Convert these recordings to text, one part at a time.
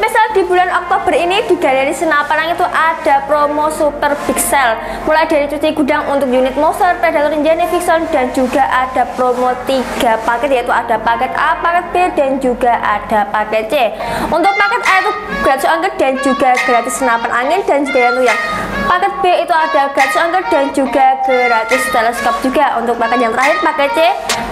spesial di bulan Oktober ini di Galeri Senapan itu ada promo Super Pixel mulai dari cuci gudang untuk unit Monster, Predator, Ninja, Fiction dan juga ada promo 3 paket yaitu ada paket A, paket B dan juga ada paket C. Untuk paket A itu gratis ongkir dan juga gratis senapan angin dan juga yang paket B itu ada gratis ongkir dan juga gratis teleskop juga. Untuk paket yang terakhir paket C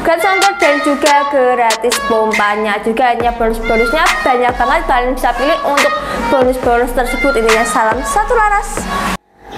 gratis ongkir dan juga gratis pompanya juga. Hanya bonus-bonusnya banyak banget. Kalian bisa pilih untuk bonus-bonus tersebut. Intinya salam satu laras.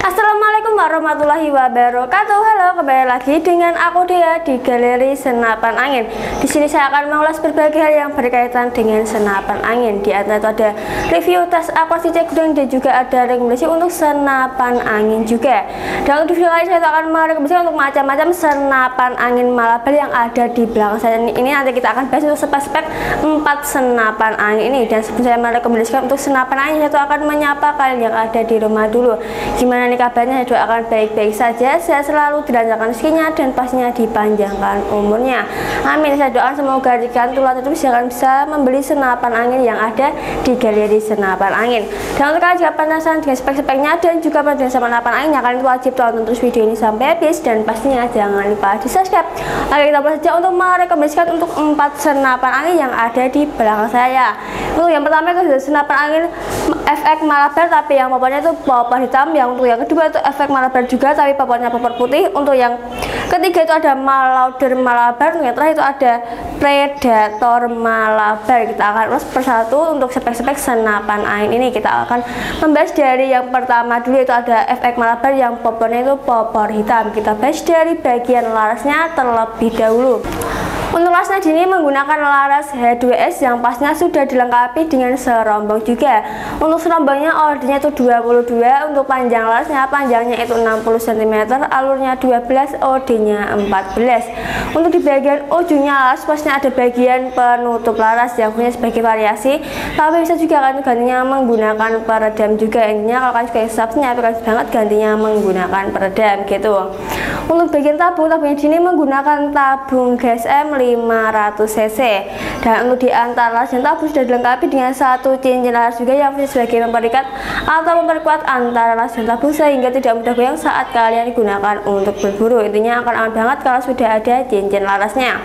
Assalamualaikum warahmatullahi wabarakatuh. Halo, kembali lagi dengan aku Dea di Galeri Senapan Angin. Di sini saya akan mengulas berbagai hal yang berkaitan dengan senapan angin. Di antara itu ada review tes akuasi cek dan juga ada rekomendasi untuk senapan angin juga. Dan untuk video kali saya akan merekomendasi untuk macam-macam senapan angin malabar yang ada di belakang saya ini. Nanti kita akan bahas untuk spek-spek 4 senapan angin ini. Dan sebelum saya merekomendasikan untuk senapan angin, saya akan menyapa kalian yang ada di rumah dulu. Gimana nih kabarnya doakan baik-baik saja. Saya selalu dilancarkan rezekinya dan pastinya dipanjangkan umurnya. Amin. Saya doakan semoga jika tulang itu bisa bisa membeli senapan angin yang ada di galeri senapan angin. Dan untuk kalian jika penasaran dengan spek-speknya dan juga dengan senapan angin kalian wajib tonton terus video ini sampai habis. Dan pastinya jangan lupa di subscribe oke kita mulai saja untuk merekomendasikan untuk empat senapan angin yang ada di belakang saya. Untuk yang pertama itu senapan angin efek malabar tapi yang pokoknya itu popor hitam yang untuk yang kedua itu efek malabar juga tapi papornya papar putih. Untuk yang ketiga itu ada malauder malabar yang terakhir itu ada predator malabar. Kita akan terus persatu untuk spek-spek senapan angin ini. Kita akan membahas dari yang pertama dulu itu ada efek malabar yang papornya itu popor hitam. Kita bahas dari bagian larasnya terlebih dahulu untuk lasnya ini menggunakan laras H2S yang pasnya sudah dilengkapi dengan serombong juga. Untuk serombongnya ordernya itu 22, untuk panjang larasnya panjangnya itu 60 cm, alurnya 12, OD-nya 14. Untuk di bagian ujungnya laras pasnya ada bagian penutup laras yang punya sebagai variasi, tapi bisa juga kan gantinya menggunakan peredam juga. Intinya kalau kalian suka subsnya, kalian banget gantinya menggunakan peredam gitu. Untuk bagian tabung, tabungnya ini menggunakan tabung GSM 500 cc. Dan untuk di antara laras dan tabung sudah dilengkapi dengan satu cincin laras juga yang sebagai memperdekat atau memperkuat antara laras dan tabung sehingga tidak mudah goyang saat kalian gunakan untuk berburu. Intinya akan aman banget kalau sudah ada cincin larasnya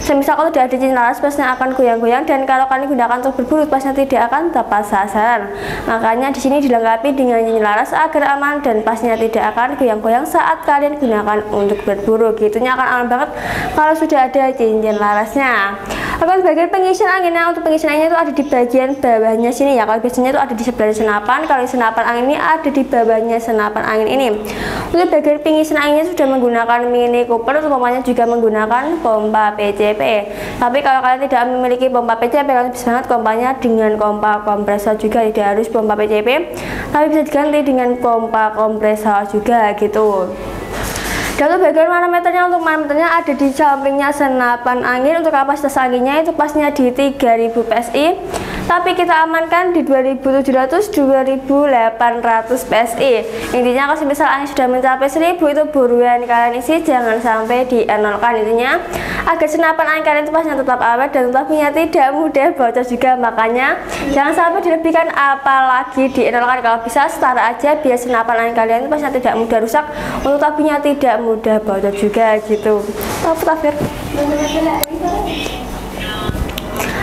semisal kalau tidak ada cincin laras pasnya akan goyang-goyang dan kalau kalian gunakan untuk berburu pasnya tidak akan tepat sasaran. Makanya di sini dilengkapi dengan cincin laras agar aman dan pasnya tidak akan goyang-goyang saat kalian gunakan untuk berburu gitunya akan aman banget kalau sudah ada cincin larasnya Oke bagian pengisian anginnya untuk pengisian anginnya itu ada di bagian bawahnya sini ya. Kalau biasanya itu ada di sebelah senapan kalau senapan angin ini ada di bawahnya senapan angin ini. Untuk bagian pengisian anginnya sudah menggunakan mini cooper umpamanya juga menggunakan pompa PCP tapi kalau kalian tidak memiliki pompa PCP kalian bisa banget pompanya dengan pompa kompresor juga. Tidak harus pompa PCP tapi bisa diganti dengan pompa kompresor juga gitu untuk bagian manometernya untuk manometernya ada di sampingnya senapan angin. Untuk kapasitas anginnya itu pasnya di 3000 PSI tapi kita amankan di 2700 2800 PSI intinya kalau misal angin sudah mencapai 1000 itu buruan kalian isi jangan sampai di nolkan intinya agar senapan angin kalian itu pasnya tetap awet dan tetapnya tidak mudah bocor juga. Makanya jangan sampai dilebihkan apalagi di nolkan kalau bisa setara aja biar senapan angin kalian itu pasnya tidak mudah rusak untuk tabinya tidak mudah bocor juga gitu. Apa tafir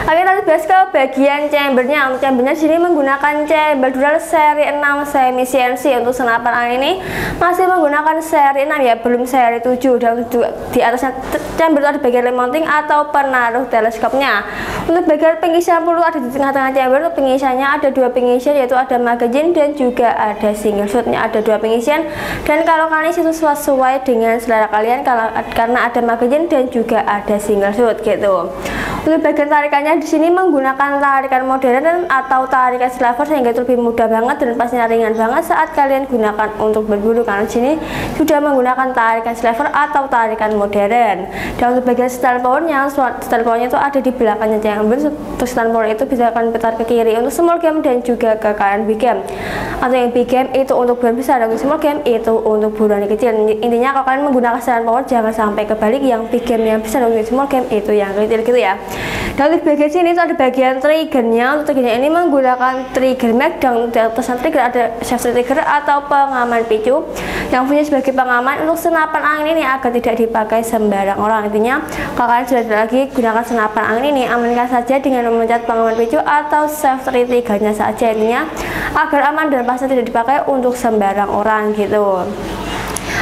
Oke, tadi bahas ke bagian chambernya. Untuk chambernya sini menggunakan chamber dural seri 6 semi CNC untuk senapan angin ini masih menggunakan seri 6 ya, belum seri 7 dan di atasnya chamber itu ada bagian remounting atau penaruh teleskopnya. Untuk bagian pengisian peluru ada di tengah-tengah chamber. Untuk pengisiannya ada dua pengisian yaitu ada magazine dan juga ada single shotnya ada dua pengisian. Dan kalau kalian itu sesuai dengan selera kalian karena ada magazine dan juga ada single shot gitu. Untuk bagian tarikannya di sini menggunakan tarikan modern atau tarikan sliver sehingga itu lebih mudah banget dan pastinya ringan banget saat kalian gunakan untuk berburu karena di sini sudah menggunakan tarikan sliver atau tarikan modern. Dan untuk bagian stand powernya, stand powernya itu ada di belakangnya jangan untuk stand power itu bisa akan putar ke kiri. Untuk small game dan juga ke kanan big game. Atau yang big game itu untuk buruan besar dan small game itu untuk buruan kecil. Intinya kalau kalian menggunakan stand power jangan sampai kebalik yang big game yang besar dan small game itu yang kecil gitu ya. Dan untuk bagian sini itu ada bagian triggernya. Untuk triggernya ini menggunakan trigger mag dan di atasnya trigger ada safety trigger atau pengaman picu. Yang punya sebagai pengaman untuk senapan angin ini agar tidak dipakai sembarang orang. Intinya kalau kalian sudah lagi gunakan senapan angin ini amankan saja dengan memencet pengaman picu atau safety triggernya saja intinya agar aman dan pasti tidak dipakai untuk sembarang orang gitu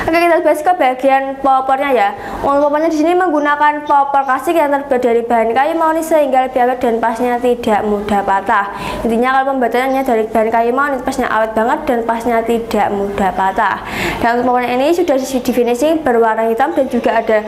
Oke kita bahas ke bagian popornya ya. Untuk popornya di sini menggunakan popor klasik yang terbuat dari bahan kayu mauni sehingga lebih awet dan pasnya tidak mudah patah. Intinya kalau pembuatannya dari bahan kayu mauni pasnya awet banget dan pasnya tidak mudah patah. Dan untuk popornya ini sudah di finishing berwarna hitam dan juga ada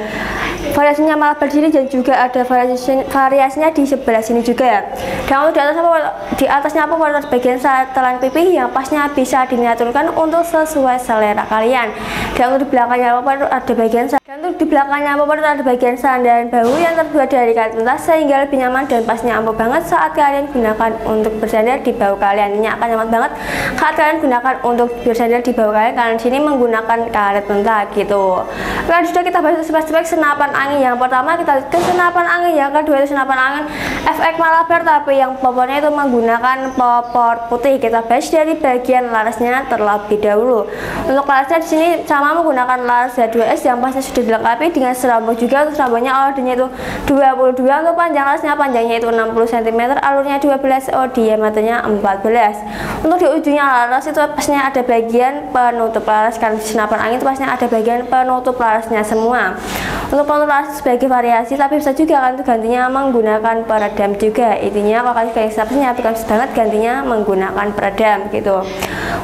variasinya malah berdiri dan juga ada variasi variasinya di sebelah sini juga ya. Dan untuk di atas apa di atasnya apa warna bagian telan pipi yang pasnya bisa diniaturkan untuk sesuai selera kalian. Dan untuk di belakangnya popor ada bagian dan di belakangnya popor ada bagian sandaran bahu yang terbuat dari kain tuntas sehingga lebih nyaman dan pasnya ampuh banget saat kalian gunakan untuk bersandar di bahu kalian. Ini akan nyaman banget saat kalian gunakan untuk bersandar di bahu kalian. Karena sini menggunakan karet mentah gitu. Lalu sudah kita bahas spek-spek senapan angin. Yang pertama kita ke senapan angin. Yang kedua itu senapan angin FX Malabar. Tapi yang popornya itu menggunakan popor putih. Kita bahas dari bagian larasnya terlebih dahulu. Untuk larasnya di sini sama menggunakan laras Z2S yang pasti sudah dilengkapi dengan serabut juga untuk serabutnya alurnya itu 22 untuk panjang larasnya panjangnya itu 60 cm alurnya 12 oh diameternya 14 untuk di ujungnya laras itu pasnya ada bagian penutup laras kan senapan angin itu pasnya ada bagian penutup larasnya semua. Untuk penutup laras sebagai variasi tapi bisa juga kan itu gantinya menggunakan peredam juga. Intinya kalau kalian kayak sapnya bukan banget gantinya menggunakan peredam gitu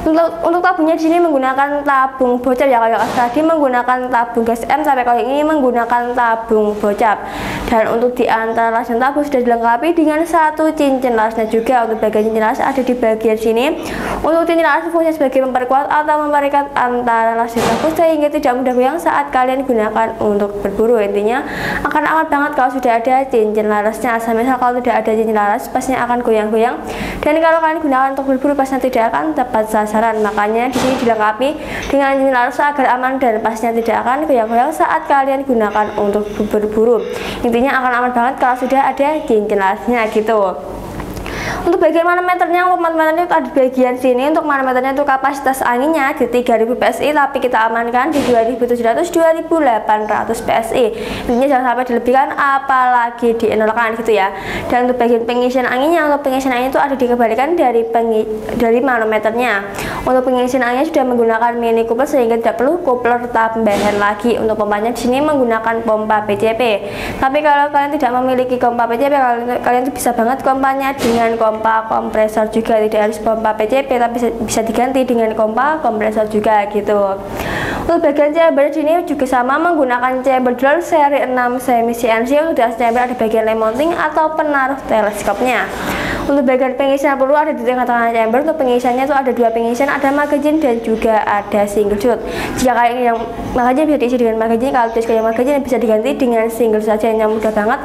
untuk untuk tabungnya di sini menggunakan tabung bocor ya kalau tadi menggunakan tabung GSM sampai kali ini menggunakan tabung bocap. Dan untuk di antara las dan tabung sudah dilengkapi dengan satu cincin lasnya juga untuk bagian cincin las ada di bagian sini. Untuk cincin las fungsinya sebagai memperkuat atau memperkuat antara las dan tabung sehingga tidak mudah goyang saat kalian gunakan untuk berburu. Intinya akan aman banget kalau sudah ada cincin larasnya. Asal misal kalau tidak ada cincin laras pastinya akan goyang-goyang. Dan kalau kalian gunakan untuk berburu pastinya tidak akan tepat sasaran. Makanya di sini dilengkapi dengan cincin laras agar aman dan pastinya tidak akan goyang-goyang saat kalian gunakan untuk berburu intinya akan aman banget kalau sudah ada larasnya gitu untuk bagian manometernya untuk manometernya itu ada bagian sini. Untuk manometernya itu kapasitas anginnya di 3000 PSI tapi kita amankan di 2700 2800 PSI intinya jangan sampai dilebihkan apalagi dienolkan gitu ya. Dan untuk bagian pengisian anginnya untuk pengisian angin itu ada dikembalikan dari pengi, dari manometernya. Untuk pengisian anginnya sudah menggunakan mini coupler sehingga tidak perlu coupler tambahan lagi. Untuk pompanya di sini menggunakan pompa PCP tapi kalau kalian tidak memiliki pompa PCP kalian, kalian bisa banget pompanya dengan pompa pompa kompresor juga tidak harus pompa PCP tapi bisa diganti dengan pompa kompresor juga gitu. Untuk bagian chamber ini juga sama menggunakan chamber dual seri 6 semi CNC untuk chamber ada bagian lem mounting atau penaruh teleskopnya untuk bagian pengisian perlu ada di tengah-tengah chamber. Untuk pengisiannya itu ada dua pengisian ada magazine dan juga ada single shot. Jika kalian yang magazine bisa diisi dengan magazine. Kalau tidak yang magazine bisa diganti dengan single saja. Yang mudah banget.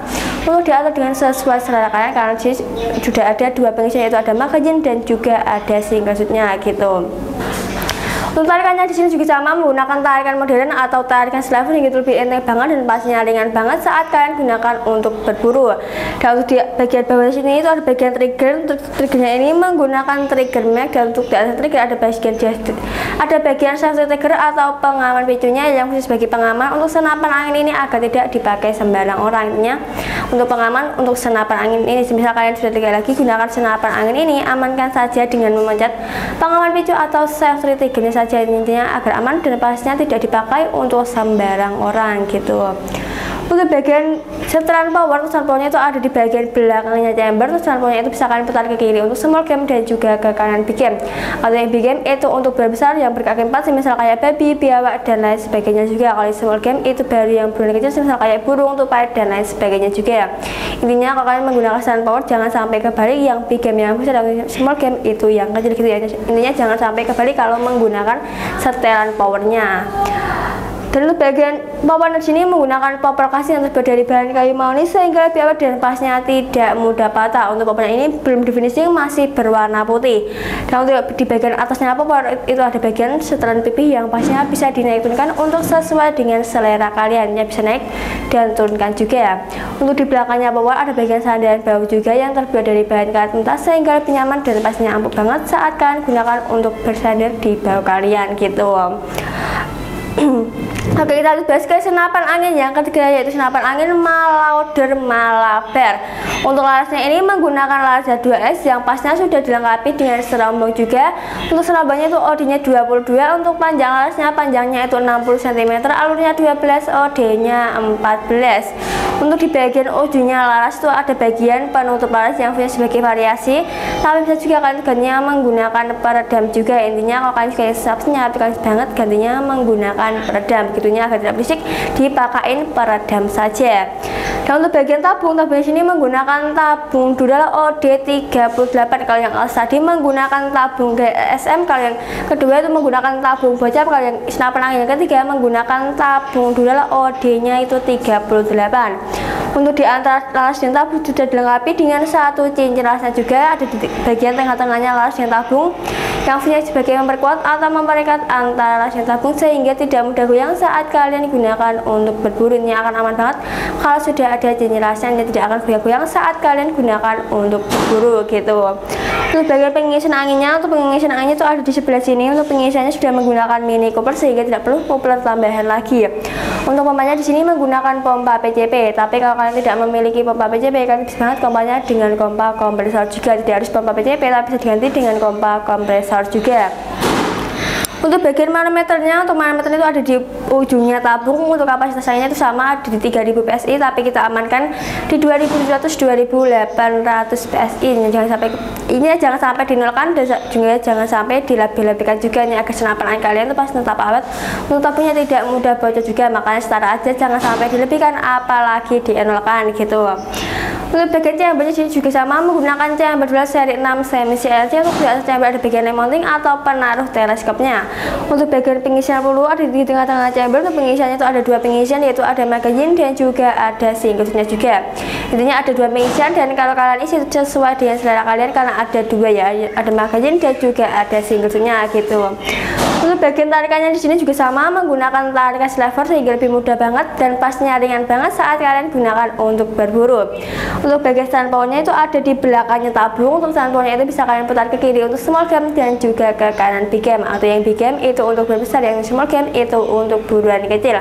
Untuk diatur dengan sesuai selera kalian karena sudah ada dua pengisian yaitu ada magazine dan juga ada single shotnya gitu untuk tarikannya di sini juga sama menggunakan tarikan modern atau tarikan yang gitu lebih enteng banget dan pastinya ringan banget saat kalian gunakan untuk berburu. Dan untuk di bagian bawah sini itu ada bagian trigger. Untuk triggernya ini menggunakan trigger mag dan untuk di atas trigger ada bagian ada bagian safety trigger atau pengaman picunya yang khusus bagi pengaman. Untuk senapan angin ini agar tidak dipakai sembarang orang intinya. Untuk pengaman untuk senapan angin ini misal kalian sudah tiga lagi gunakan senapan angin ini. Amankan saja dengan memencet pengaman picu atau safety triggernya saja saja intinya agar aman dan pastinya tidak dipakai untuk sembarang orang gitu untuk bagian setelan power powernya itu ada di bagian belakangnya chamber setelan powernya itu bisa kalian putar ke kiri untuk small game dan juga ke kanan big game atau yang big game itu untuk besar yang berkaki empat misal kayak babi, biawak dan lain sebagainya juga. Kalau small game itu baru yang berulang kecil misal kayak burung, tupai dan lain sebagainya juga ya. Intinya kalau kalian menggunakan setelan power jangan sampai kebalik yang big game yang besar dan small game itu yang kecil gitu ya. Intinya jangan sampai kebalik kalau menggunakan setelan powernya dan untuk bagian di sini menggunakan popor kasih yang terbuat dari bahan kayu mauni sehingga lebih awet dan pasnya tidak mudah patah. Untuk papan ini belum definisi masih berwarna putih. Dan untuk di bagian atasnya popor itu ada bagian setelan pipi yang pasnya bisa dinaik turunkan untuk sesuai dengan selera kalian. Ya bisa naik dan turunkan juga ya. Untuk di belakangnya popor ada bagian sandaran bawah juga yang terbuat dari bahan karet tuntas sehingga lebih nyaman dan pastinya empuk banget saat kalian gunakan untuk bersandar di bawah kalian gitu. Oke kita lanjut bahas ke senapan angin yang ketiga yaitu senapan angin Malauder Malabar. Untuk larasnya ini menggunakan laras 2S yang pasnya sudah dilengkapi dengan serombong juga. Untuk serombongnya itu OD-nya 22 Untuk panjang larasnya panjangnya itu 60 cm Alurnya 12 OD-nya 14 Untuk di bagian ujungnya laras itu ada bagian penutup laras yang punya sebagai variasi Tapi bisa juga kalian gantinya menggunakan peredam juga. Intinya kalau kalian suka subsnya aplikasi banget gantinya menggunakan peredam gitu tentunya agar tidak berisik dipakain peredam saja. Dan untuk bagian tabung tabung sini menggunakan tabung Dural OD38 kalau yang alas tadi menggunakan tabung DSM kalau yang kedua itu menggunakan tabung bocap kalau yang senapan angin yang ketiga menggunakan tabung Dural OD nya itu 38 untuk di antara laras dan tabung sudah dilengkapi dengan satu cincin lasnya juga. Ada di bagian tengah-tengahnya laras dan tabung yang fungsinya sebagai memperkuat atau memperekat antara las dan tabung sehingga tidak mudah goyang saat kalian gunakan untuk berburu ini akan aman banget kalau sudah ada jelasan yang tidak akan goyang-goyang saat kalian gunakan untuk berburu gitu. Untuk bagian pengisian anginnya untuk pengisian anginnya itu ada di sebelah sini. Untuk pengisiannya sudah menggunakan mini cooler sehingga tidak perlu poplar tambahan lagi untuk pompanya di sini menggunakan pompa PCP tapi kalau kalian tidak memiliki pompa PCP kalian bisa banget pompanya dengan pompa kompresor juga. Tidak harus pompa PCP tapi bisa diganti dengan pompa kompresor juga untuk bagian manometernya, untuk manometer itu ada di ujungnya tabung. Untuk kapasitas saya itu sama di 3000 PSI, tapi kita amankan di 2700 2800 PSI. Jangan sampai ini jangan sampai dinolkan dan juga jangan sampai dilebih-lebihkan juga ini agar senapan kalian itu pasti tetap awet. Untuk tabungnya tidak mudah bocor juga, makanya setara aja jangan sampai dilebihkan apalagi dienolkan gitu. Untuk bagian chamber sini juga sama menggunakan chamber dua seri 6 semi CLC untuk di atas chamber ada bagian mounting atau penaruh teleskopnya. Untuk bagian pengisian peluru di tengah-tengah chamber untuk pengisiannya itu ada dua pengisian yaitu ada magazine dan juga ada singlesnya juga. Intinya ada dua pengisian dan kalau kalian isi sesuai dengan selera kalian karena ada dua ya, ada magazine dan juga ada singlesnya gitu. Untuk bagian tarikannya di sini juga sama menggunakan tarikan lever sehingga lebih mudah banget dan pasnya ringan banget saat kalian gunakan untuk berburu. Untuk bagian stand itu ada di belakangnya tabung. Untuk stand itu bisa kalian putar ke kiri untuk small game dan juga ke kanan big game. Atau yang big game itu untuk buruan besar, yang small game itu untuk buruan kecil.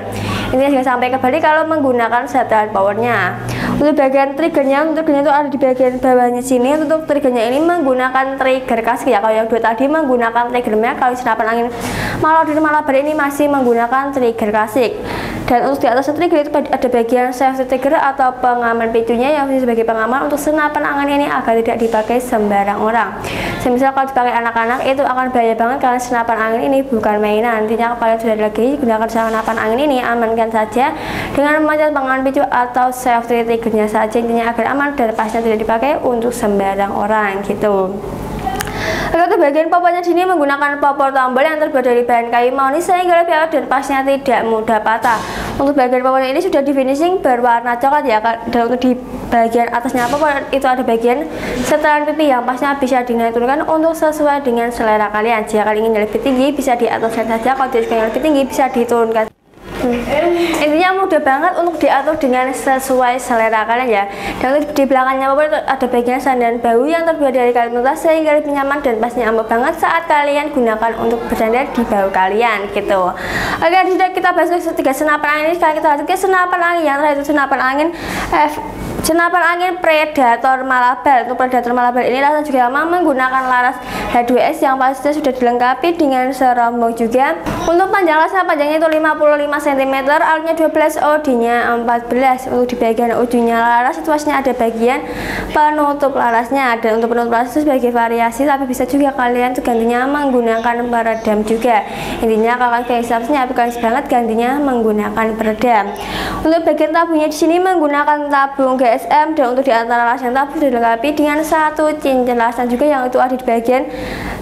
Ini juga sampai kembali kalau menggunakan setelan powernya. Untuk bagian triggernya, untuk triggernya itu ada di bagian bawahnya sini. Untuk triggernya ini menggunakan trigger kasih ya. Kalau yang dua tadi menggunakan triggernya, kalau senapan angin. Malah di malah ini masih menggunakan trigger klasik dan untuk di atas trigger itu ada bagian safety trigger atau pengaman pintunya yang sebagai pengaman untuk senapan angin ini agar tidak dipakai sembarang orang. Semisal kalau dipakai anak-anak itu akan bahaya banget karena senapan angin ini bukan mainan. Nantinya kalian sudah lagi gunakan senapan angin ini amankan saja. Dengan memanjat pengaman pintu atau safety triggernya saja intinya agar aman dan pasnya tidak dipakai untuk sembarang orang gitu untuk bagian popornya sini menggunakan popor tombol yang terbuat dari bahan kayu mauni sehingga lebih awet dan pasnya tidak mudah patah. Untuk bagian popornya ini sudah di finishing berwarna coklat ya dan untuk di bagian atasnya popor itu ada bagian setelan pipi yang pasnya bisa dinaik turunkan untuk sesuai dengan selera kalian. Jika kalian ingin lebih tinggi bisa di ataskan saja, kalau tidak yang lebih tinggi bisa diturunkan. Intinya mudah banget untuk diatur dengan sesuai selera kalian ya. Dan di belakangnya itu ada bagian sandaran bau yang terbuat dari kain tuntas sehingga lebih nyaman dan pastinya aman banget saat kalian gunakan untuk bersandar di bau kalian gitu. Oke, sudah kita bahas tiga senapan angin ini. Sekarang kita lanjut ke senapan angin yang terakhir senapan angin F Senapan angin Predator Malabar Untuk Predator Malabar ini rasa juga menggunakan laras H2S yang pastinya sudah dilengkapi dengan serombong juga Untuk panjang lasnya panjangnya itu 55 cm Alurnya 12 OD nya 14 Untuk di bagian ujungnya laras situasinya ada bagian penutup larasnya Dan untuk penutup laras itu sebagai variasi Tapi bisa juga kalian tuh gantinya menggunakan peredam juga. Intinya kalau kalian subsnya bukan banget gantinya menggunakan peredam. Untuk bagian tabungnya di sini menggunakan tabung GS SM dan untuk di antara las yang tabung dilengkapi dengan satu cincin lasan juga yang itu ada di bagian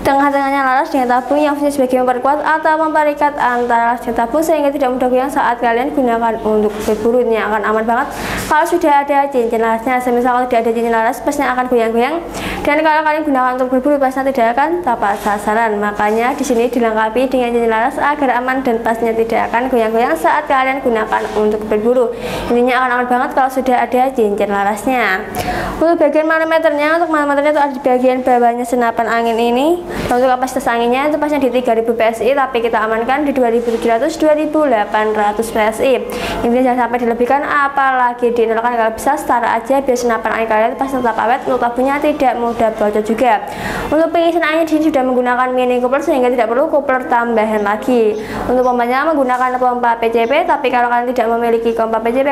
tengah-tengahnya laras dengan tabung yang fungsi sebagai memperkuat atau memperikat antara las dan tabung sehingga tidak mudah goyang saat kalian gunakan untuk berburu ini akan aman banget. Kalau sudah ada cincin larasnya semisal kalau tidak ada cincin laras pasnya akan goyang-goyang dan kalau kalian gunakan untuk berburu pasnya tidak akan tepat sasaran. Makanya di sini dilengkapi dengan cincin laras agar aman dan pasnya tidak akan goyang-goyang saat kalian gunakan untuk berburu intinya akan aman banget kalau sudah ada cincin larasnya. Untuk bagian manometernya untuk manometernya itu ada di bagian bawahnya senapan angin ini. Dan untuk kapasitas anginnya itu pasnya di 3000 PSI tapi kita amankan di 2700 2800 PSI intinya jangan sampai dilebihkan apalagi dinolakan kalau bisa setara aja biar senapan angin kalian pasti tetap awet untuk tabungnya tidak mudah bocor juga. Untuk pengisian angin di sini sudah menggunakan mini coupler sehingga tidak perlu coupler tambahan lagi. Untuk pompanya menggunakan pompa PCP tapi kalau kalian tidak memiliki pompa PCP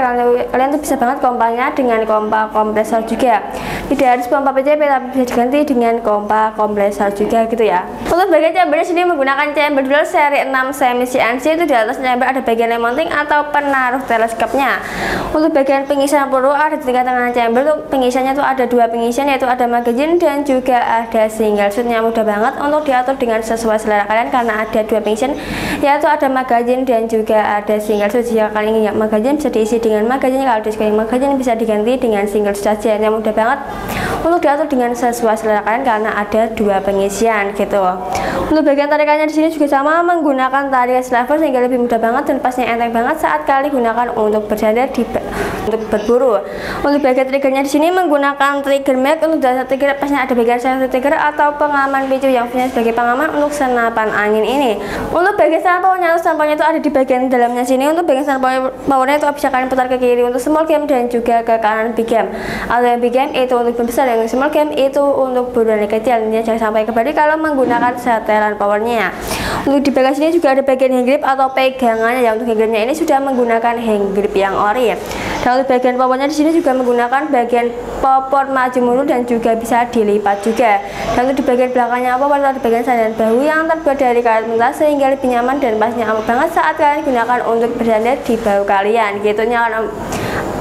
kalian, tuh bisa banget pompanya dengan pompa kompresor juga. Tidak harus pompa PCP tapi bisa diganti dengan pompa kompresor juga gitu ya. Untuk bagian chamber sini menggunakan chamber dual seri 6 semi CNC itu di atas chamber ada bagian mounting atau penaruh teleskopnya. Untuk bagian pengisian peluru ada di tengah-tengah chamber untuk pengisiannya itu ada dua pengisian yaitu ada dan juga ada single. Shootnya mudah banget. Untuk diatur dengan sesuai selera kalian karena ada dua pengisian yaitu ada magazine dan juga ada single. Shoot jika kalian ingin magazine bisa diisi dengan magazine. Kalau disukai magazine bisa diganti dengan single. Shoot saja yang mudah banget. Untuk diatur dengan sesuai selera kalian karena ada dua pengisian gitu. Untuk bagian tarikannya di sini juga sama menggunakan tarikan sliver sehingga lebih mudah banget dan pasnya enteng banget saat kali gunakan untuk bersandar di untuk berburu. Untuk bagian triggernya di sini menggunakan trigger mag untuk dasar trigger pasnya ada bagian sensor trigger atau pengaman picu yang punya sebagai pengaman untuk senapan angin ini. Untuk bagian senapan powernya senapannya itu ada di bagian dalamnya sini. Untuk bagian senapan powernya itu bisa kalian putar ke kiri untuk small game dan juga ke kanan big game. Atau yang big game itu untuk besar yang small game itu untuk berulang kecil. Ini jangan sampai kembali kalau menggunakan setelan powernya. Untuk di bagian sini juga ada bagian hand grip atau pegangannya. Yang untuk hand gripnya ini sudah menggunakan hand grip yang ori. Dan untuk bagian popornya di sini juga menggunakan bagian popor maju mundur dan juga bisa dilipat juga. Untuk di bagian belakangnya popor itu ada bagian sandaran bahu yang terbuat dari karet mentah sehingga lebih nyaman dan pasnya aman banget saat kalian gunakan untuk bersandar di bahu kalian. Gitu akan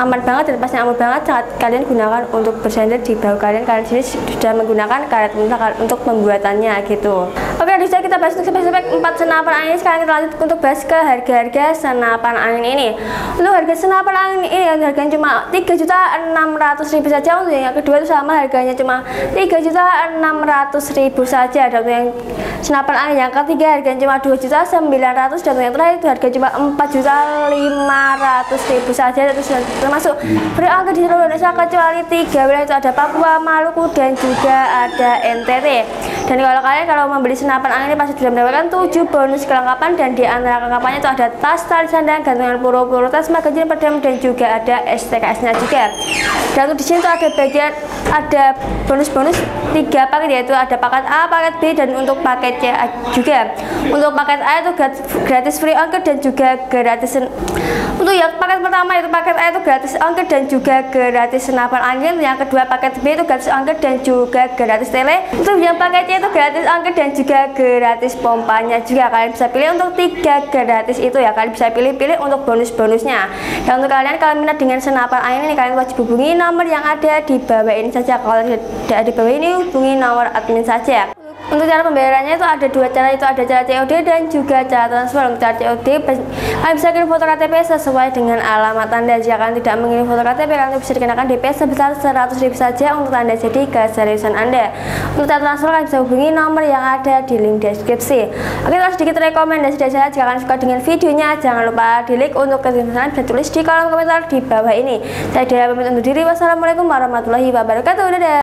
aman banget dan pasnya aman banget saat kalian gunakan untuk bersandar di bahu kalian. Kalian sini sudah menggunakan karet mentah untuk pembuatannya gitu. Oke di kita bahas untuk spek-spek 4 senapan angin. Sekarang kita lanjut untuk bahas ke harga-harga senapan angin ini. Untuk harga senapan angin ini yang harganya cuma 3 juta 600 ribu saja. Untuk yang kedua itu sama harganya cuma 3 juta 600 ribu saja. Dan untuk yang senapan angin yang ketiga harganya cuma 2 juta 900 dan yang terakhir itu harga cuma 4 juta 500 ribu saja. Itu termasuk free ongkir di seluruh Indonesia kecuali tiga wilayah itu ada Papua, Maluku dan juga ada NTT dan kalau kalian kalau membeli senapan angin ini pasti sudah mendapatkan 7 bonus kelengkapan. Dan di antara kelengkapannya itu ada tas, tali sandang, gantungan peluru-peluru, tas, magazin, pedang dan juga ada STKS-nya juga. Dan untuk di sini tuh ada bagian ada bonus-bonus tiga paket yaitu ada paket A, paket B dan untuk paket C juga. Untuk paket A itu gratis free ongkir dan juga gratis untuk yang paket pertama itu paket A itu gratis ongkir dan juga gratis senapan angin. Yang kedua paket B itu gratis ongkir dan juga gratis tele. Untuk yang paket C itu gratis ongkir dan juga gratis pompanya juga. Kalian bisa pilih untuk tiga gratis itu ya. Kalian bisa pilih-pilih untuk bonus-bonusnya. Dan untuk kalian kalau minat dengan senapan angin ini kalian wajib hubungi nomor yang ada di bawah ini saja. Kalau tidak di bawah ini hubungi nomor admin saja untuk cara pembayarannya itu ada dua cara, itu ada cara COD dan juga cara transfer. Untuk cara COD, kalian bisa kirim foto KTP sesuai dengan alamat Anda. Jika kalian tidak mengirim foto KTP, kalian bisa dikenakan DP sebesar 100 ribu saja untuk tanda jadi keseriusan Anda. Untuk cara transfer, kalian bisa hubungi nomor yang ada di link deskripsi. Oke, kalau sedikit rekomendasi dari saya, jika kalian suka dengan videonya, jangan lupa di like untuk kesimpulan bisa tulis di kolom komentar di bawah ini. Saya Dea pamit undur diri. Wassalamualaikum warahmatullahi wabarakatuh. Dadah.